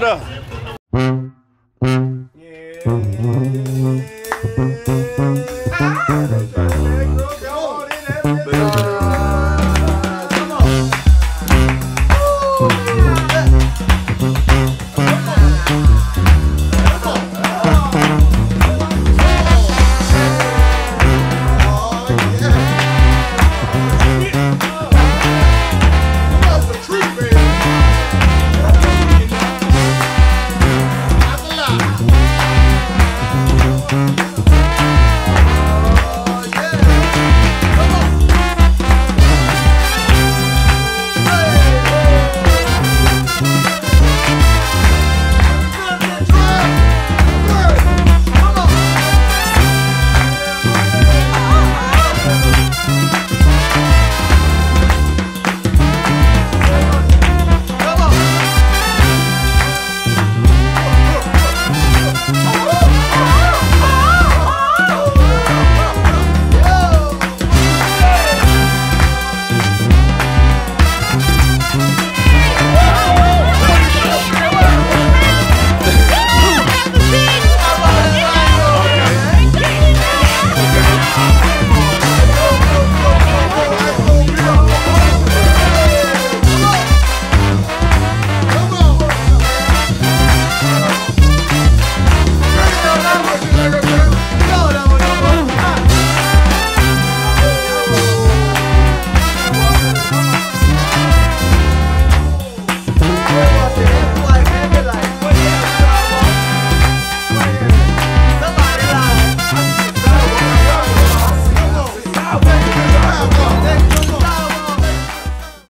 Sir Yeah.